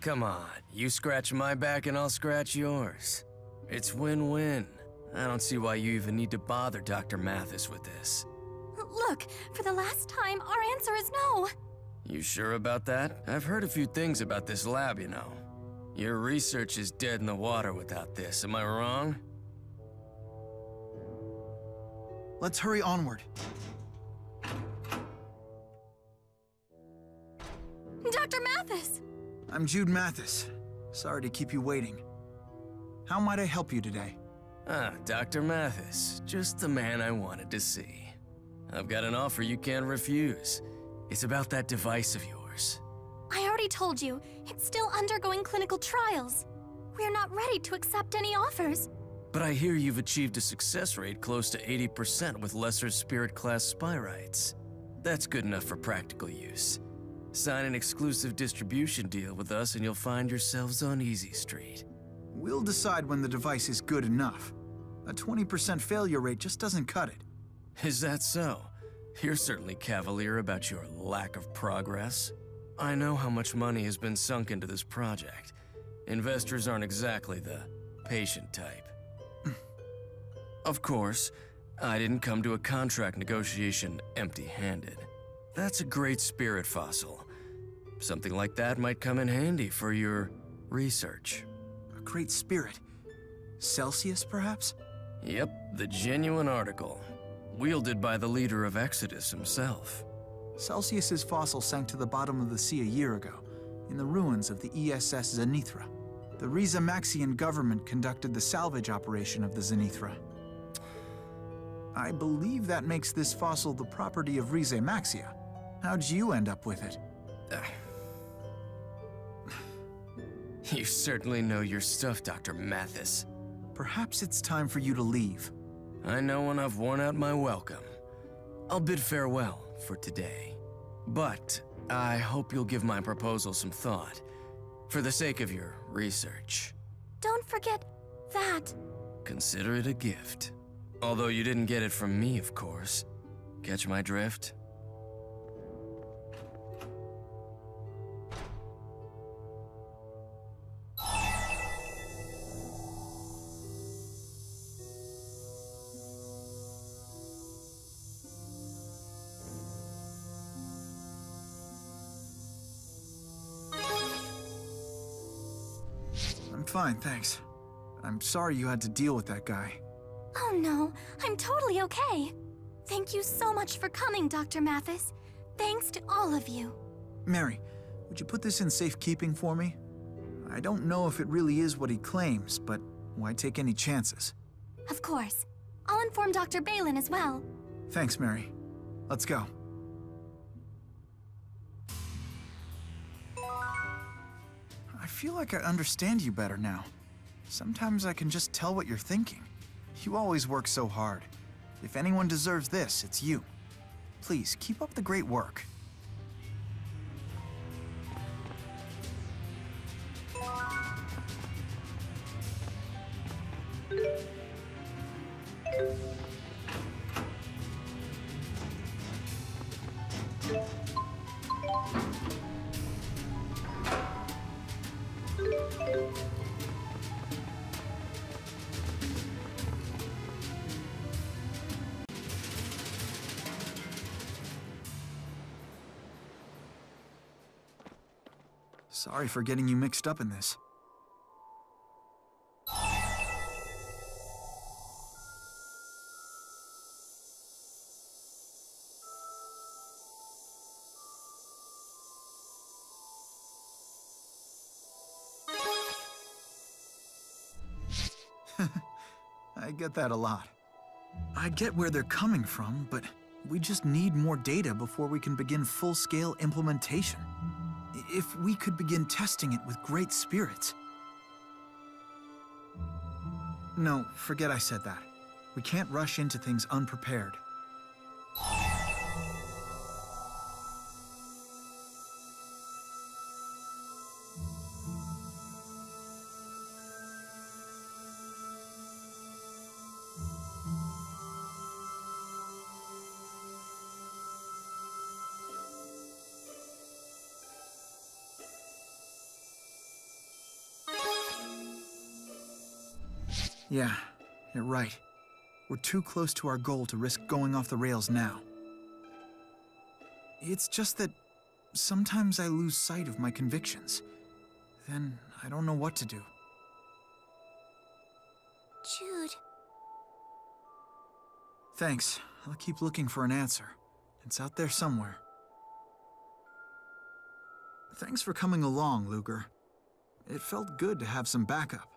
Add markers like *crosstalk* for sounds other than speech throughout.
Come on, you scratch my back and I'll scratch yours. It's win-win. I don't see why you even need to bother Dr. Mathis with this. Look, for the last time, our answer is no. You sure about that? I've heard a few things about this lab, you know. Your research is dead in the water without this, am I wrong? Let's hurry onward. Dr. Mathis! I'm Jude Mathis. Sorry to keep you waiting. How might I help you today? Ah, Dr. Mathis. Just the man I wanted to see. I've got an offer you can't refuse. It's about that device of yours. I already told you, it's still undergoing clinical trials. We're not ready to accept any offers. But I hear you've achieved a success rate close to 80% with lesser spirit class spyrites. That's good enough for practical use. Sign an exclusive distribution deal with us and you'll find yourselves on Easy Street. We'll decide when the device is good enough. A 20% failure rate just doesn't cut it. Is that so? You're certainly cavalier about your lack of progress. I know how much money has been sunk into this project. Investors aren't exactly the patient type. *laughs* of course, I didn't come to a contract negotiation empty-handed. That's a great spirit fossil. Something like that might come in handy for your research. A great spirit. Celsius, perhaps? Yep, the genuine article. Wielded by the leader of Exodus himself. Celsius's fossil sank to the bottom of the sea a year ago, in the ruins of the ESS Zenethra. The Rieze Maxian government conducted the salvage operation of the Zenethra. I believe that makes this fossil the property of Rieze Maxia. How'd you end up with it? *sighs* You certainly know your stuff, Dr. Mathis. Perhaps it's time for you to leave. I know when I've worn out my welcome. I'll bid farewell for today. But I hope you'll give my proposal some thought, for the sake of your research. Don't forget that. Consider it a gift. Although you didn't get it from me, of course. Catch my drift? Fine, thanks. I'm sorry you had to deal with that guy. Oh no, I'm totally okay. Thank you so much for coming, Dr. Mathis. Thanks to all of you. Mary, would you put this in safekeeping for me? I don't know if it really is what he claims, but why take any chances? Of course. I'll inform Dr. Balan as well. Thanks, Mary. Let's go. Feel like I understand you better now. Sometimes I can just tell what you're thinking. You always work so hard. If anyone deserves this, it's you. Please, keep up the great work. Sorry for getting you mixed up in this. *laughs* I get that a lot. I get where they're coming from, but we just need more data before we can begin full-scale implementation. If we could begin testing it with great spirits. No, forget I said that. We can't rush into things unprepared. Yeah, you're right. We're too close to our goal to risk going off the rails now. It's just that sometimes I lose sight of my convictions. Then I don't know what to do. Jude. Thanks. I'll keep looking for an answer. It's out there somewhere. Thanks for coming along, Ludger. It felt good to have some backup.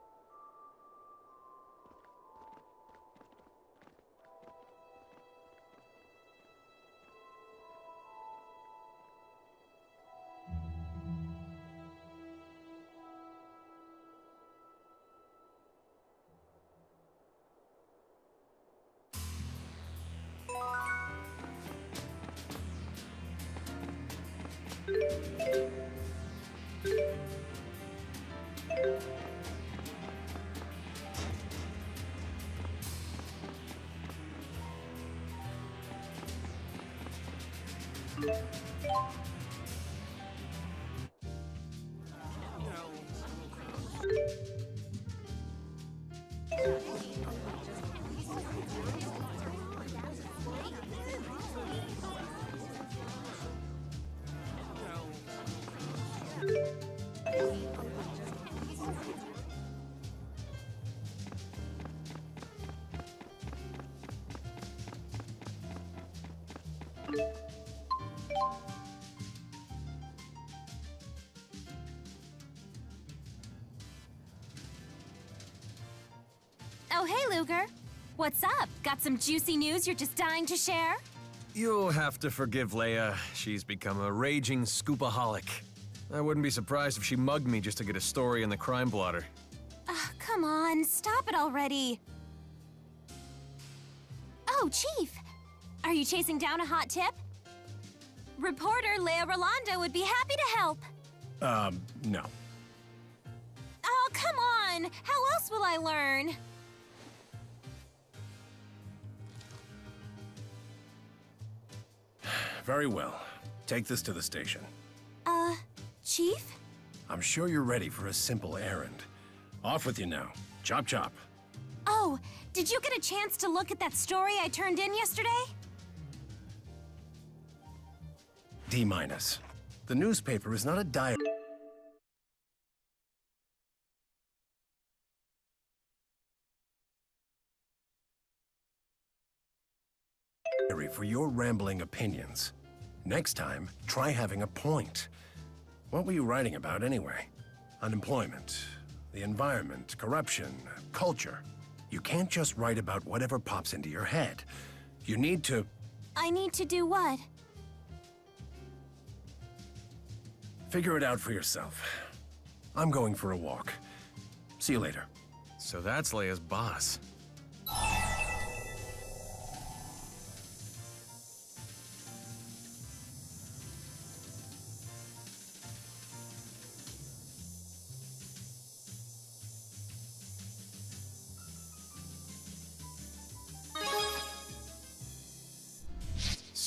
Oh, hey, Ludger. What's up? Got some juicy news you're just dying to share? You'll have to forgive Leia. She's become a raging scoopaholic. I wouldn't be surprised if she mugged me just to get a story in the crime blotter. Ah, come on, stop it already. Oh, Chief. Are you chasing down a hot tip? Reporter Leia Rolando would be happy to help. Um, no. Oh, come on! How else will I learn? Very well. Take this to the station. Uh, Chief? I'm sure you're ready for a simple errand. Off with you now. Chop chop. Oh, did you get a chance to look at that story I turned in yesterday? D minus. The newspaper is not a diary for your rambling opinions. Next time, try having a point. What were you writing about anyway? Unemployment, the environment, corruption, culture. You can't just write about whatever pops into your head. You need to... I need to do what? Figure it out for yourself. I'm going for a walk. See you later. So that's Leia's boss.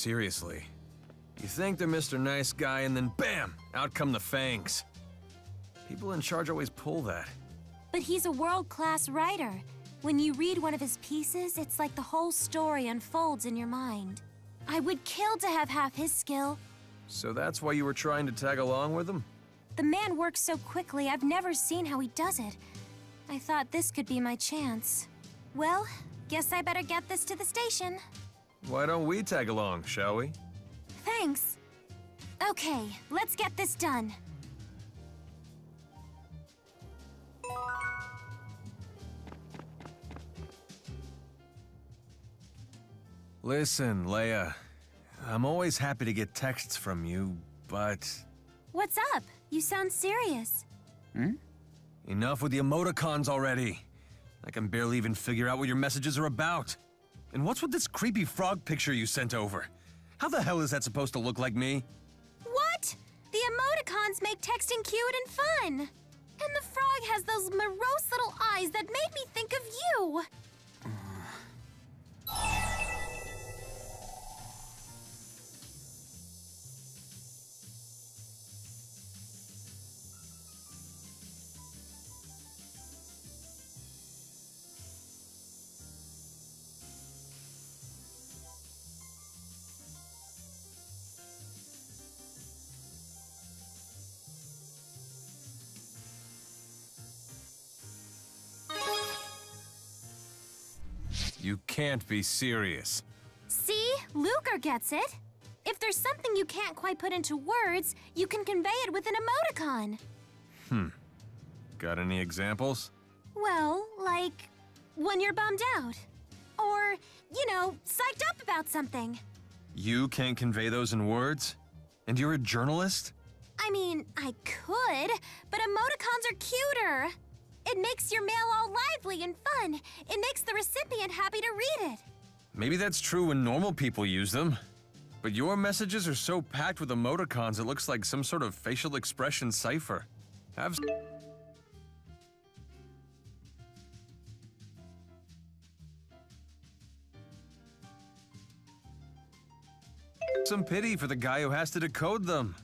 Seriously. You think they're Mr. Nice Guy, and then BAM! Out come the fangs. People in charge always pull that. But he's a world-class writer. When you read one of his pieces, it's like the whole story unfolds in your mind. I would kill to have half his skill. So that's why you were trying to tag along with him? The man works so quickly, I've never seen how he does it. I thought this could be my chance. Well, guess I better get this to the station. Why don't we tag along, shall we? Thanks. Okay, let's get this done. Listen, Leia. I'm always happy to get texts from you, but... What's up? You sound serious. Hmm? Enough with the emoticons already. I can barely even figure out what your messages are about. And what's with this creepy frog picture you sent over? How the hell is that supposed to look like me? What? The emoticons make texting cute and fun. And the frog has those morose little eyes that made me think of you. You can't be serious. See? Ludger gets it. If there's something you can't quite put into words, you can convey it with an emoticon. Hmm. Got any examples? Well, like when you're bummed out. Or, you know, psyched up about something. You can't convey those in words? And you're a journalist? I mean, I could, but emoticons are cuter. It makes your mail all lively and fun. It makes the recipient happy to read it. Maybe that's true when normal people use them. But your messages are so packed with emoticons it looks like some sort of facial expression cipher. Have some pity for the guy who has to decode them.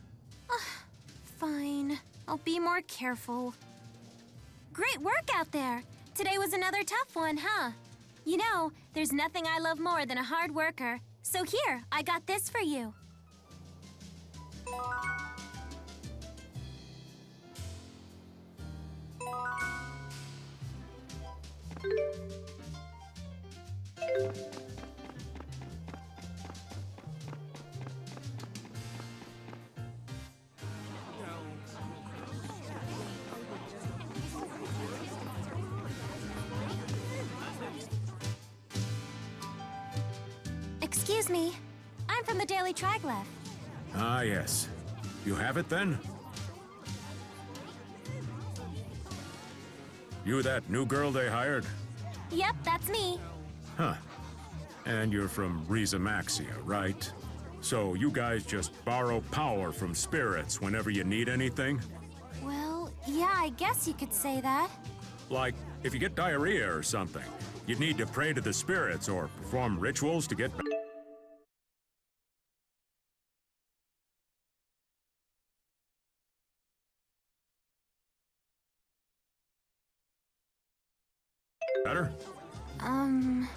Fine. I'll be more careful. Great work out there. Today was another tough one, huh? You know, there's nothing I love more than a hard worker. So here, I got this for you. Excuse me. I'm from the Daily Trigleph. Ah, yes. You have it then? You that new girl they hired? Yep, that's me. Huh. And you're from Rieze Maxia, right? So you guys just borrow power from spirits whenever you need anything? Well, yeah, I guess you could say that. Like, if you get diarrhea or something, you'd need to pray to the spirits or perform rituals to get better. Um,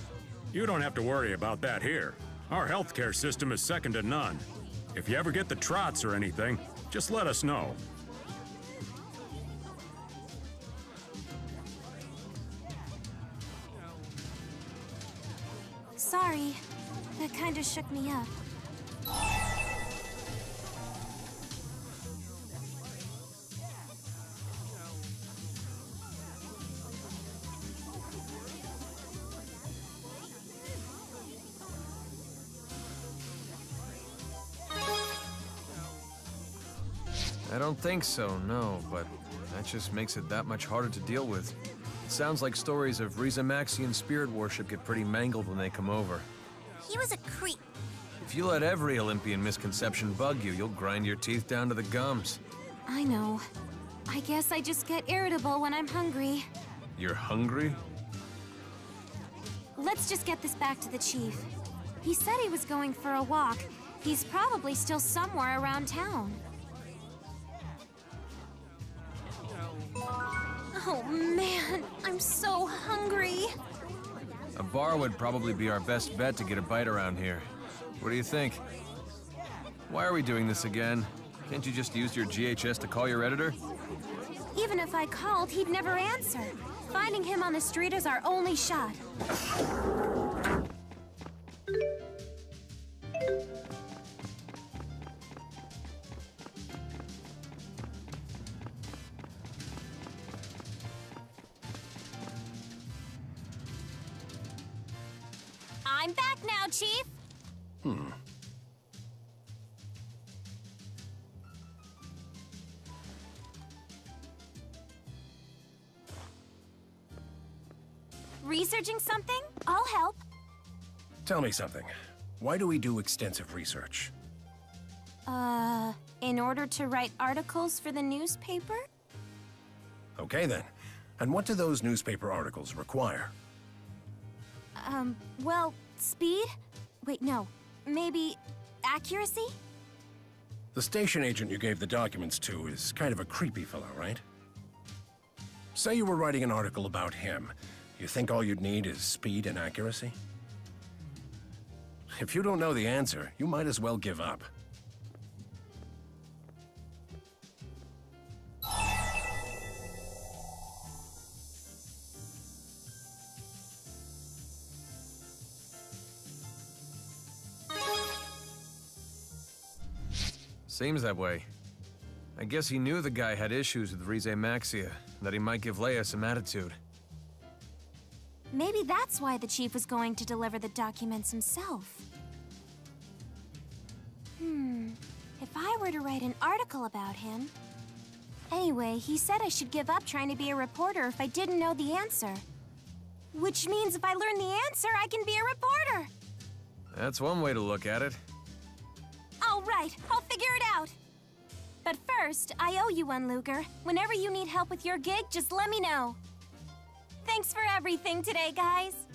You don't have to worry about that here. Our healthcare system is second to none. If you ever get the trots or anything, just let us know. sorry. That kinda shook me up. Think so, no, but that just makes it that much harder to deal with. It sounds like stories of Rieze Maxian spirit worship get pretty mangled when they come over. He was a creep. If you let every Elympion misconception bug you, you'll grind your teeth down to the gums. I know. I guess I just get irritable when I'm hungry. You're hungry? Let's just get this back to the chief. He said he was going for a walk. He's probably still somewhere around town. Oh man, I'm so hungry. A bar would probably be our best bet to get a bite around here. What do you think? Why are we doing this again? Can't you just use your GHS to call your editor? Even if I called, he'd never answer. Finding him on the street is our only shot. I'm back now, Chief. Hmm. Researching something? I'll help. Tell me something. Why do we do extensive research? Uh, in order to write articles for the newspaper? Okay then. And what do those newspaper articles require? Um, well, speed? Wait, no. Maybe accuracy? The station agent you gave the documents to is kind of a creepy fellow, right? Say you were writing an article about him. You think all you'd need is speed and accuracy? If you don't know the answer, you might as well give up. Seems that way. I guess he knew the guy had issues with Rieze Maxia, that he might give Leia some attitude. Maybe that's why the chief was going to deliver the documents himself. Hmm. If I were to write an article about him... Anyway, he said I should give up trying to be a reporter if I didn't know the answer. Which means if I learn the answer, I can be a reporter! That's one way to look at it. Right, I'll figure it out. But first, I owe you one, Ludger. Whenever you need help with your gig, just let me know. Thanks for everything today, guys.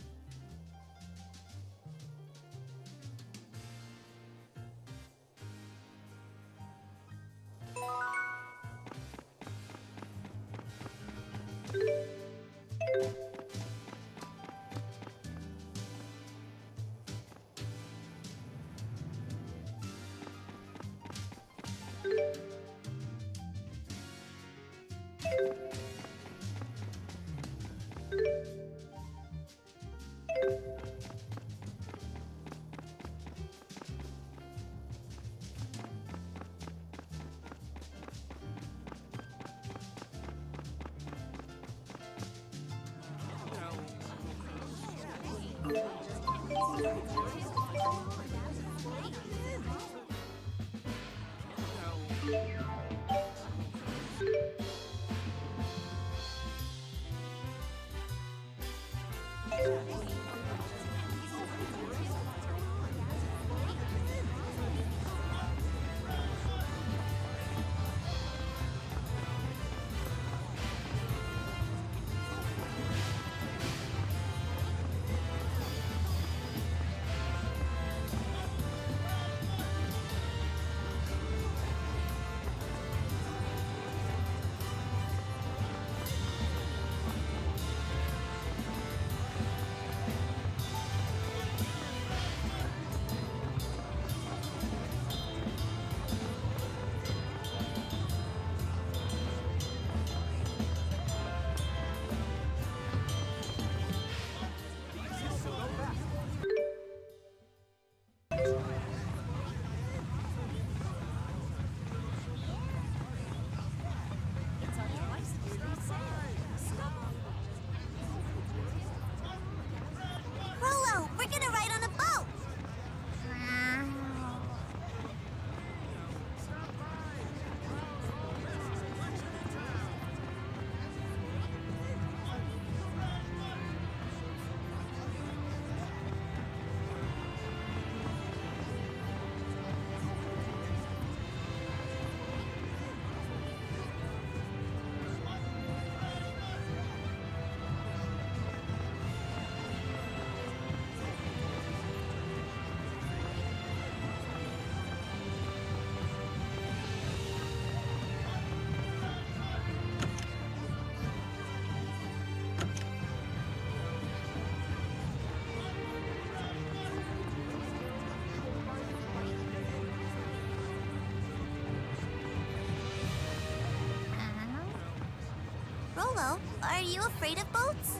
Rolo, are you afraid of boats?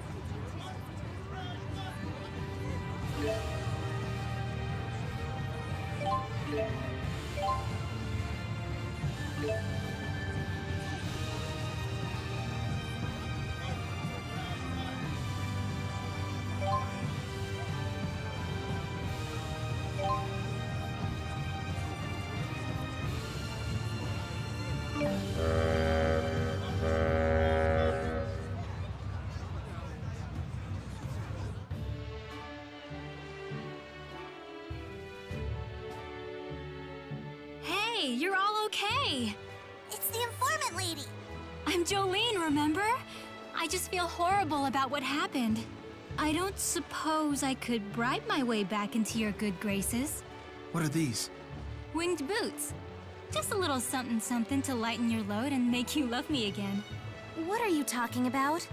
It's the informant lady! I'm Jolene, remember? I just feel horrible about what happened. I don't suppose I could bribe my way back into your good graces. What are these? Winged boots. Just a little something something to lighten your load and make you love me again. What are you talking about?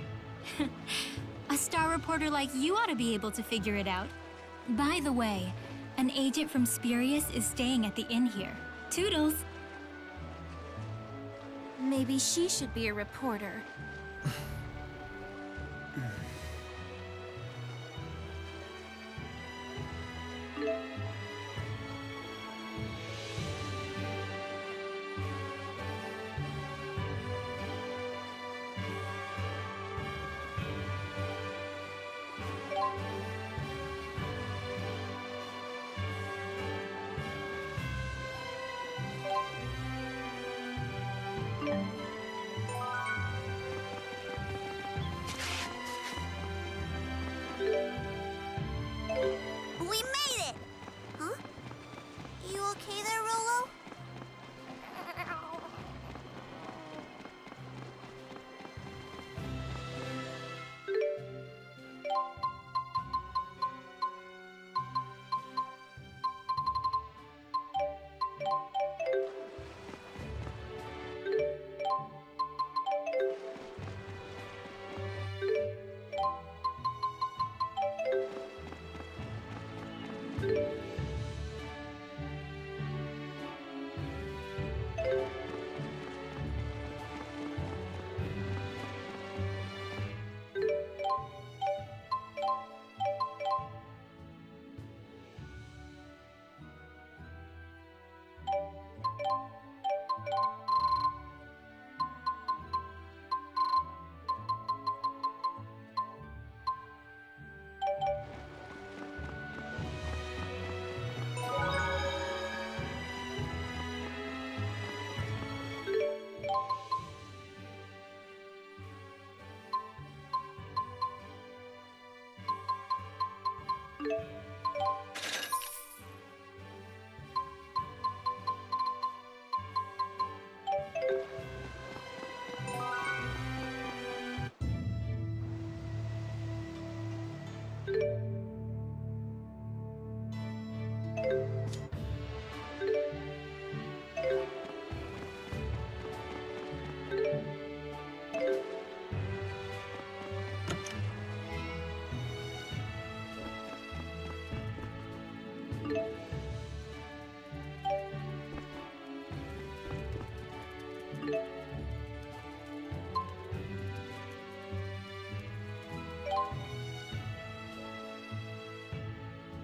*laughs* A star reporter like you ought to be able to figure it out. By the way, an agent from Spirius is staying at the inn here. Toodles! Maybe she should be a reporter.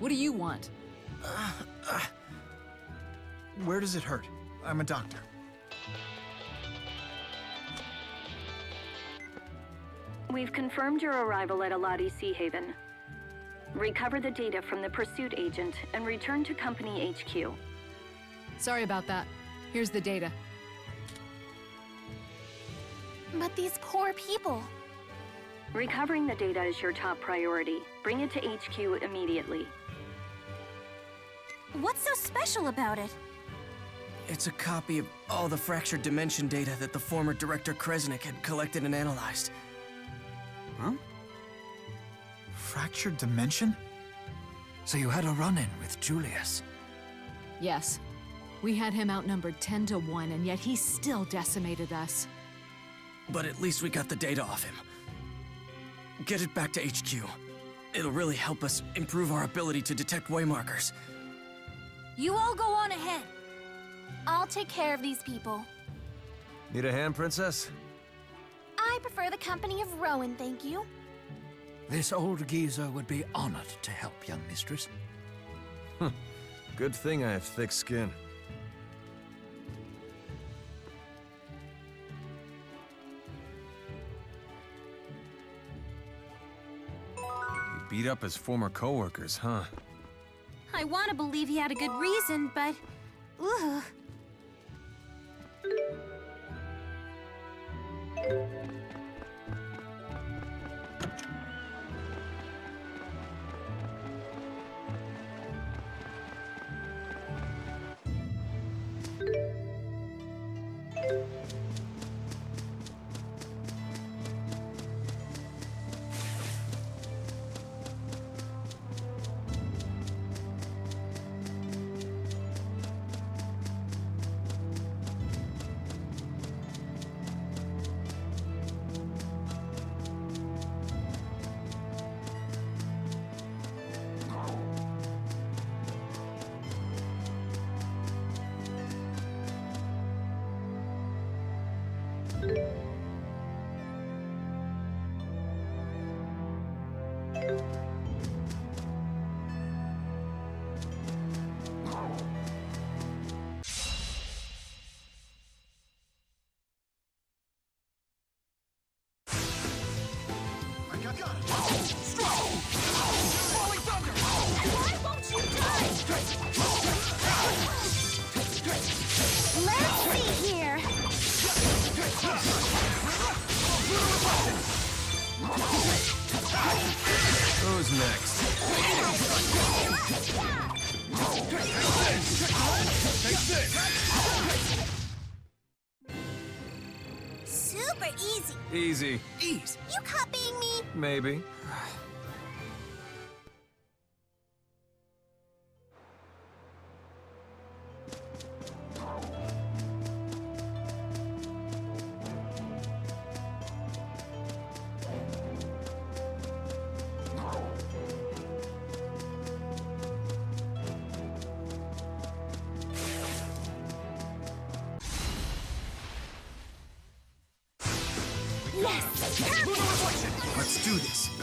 What do you want? Where does it hurt? I'm a doctor. We've confirmed your arrival at Aladhi Sea Haven. Recover the data from the pursuit agent and return to Company HQ. Sorry about that. Here's the data. But these poor people. Recovering the data is your top priority. Bring it to HQ immediately. What's so special about it? It's a copy of all the fractured dimension data that the former Director Kresnik had collected and analyzed. Huh? Fractured dimension? So you had a run-in with Julius? Yes. We had him outnumbered 10 to 1, and yet he still decimated us. But at least we got the data off him. Get it back to HQ. It'll really help us improve our ability to detect waymarkers. You all go on ahead. I'll take care of these people. Need a hand, Princess? I prefer the company of Rowen, thank you. This old geezer would be honored to help, young mistress. Good thing I have thick skin. He beat up his former coworkers, huh? I want to believe he had a good reason, but... Ugh. Let's next? Super easy. Easy. Ease. You copying me? Maybe. Let's do this.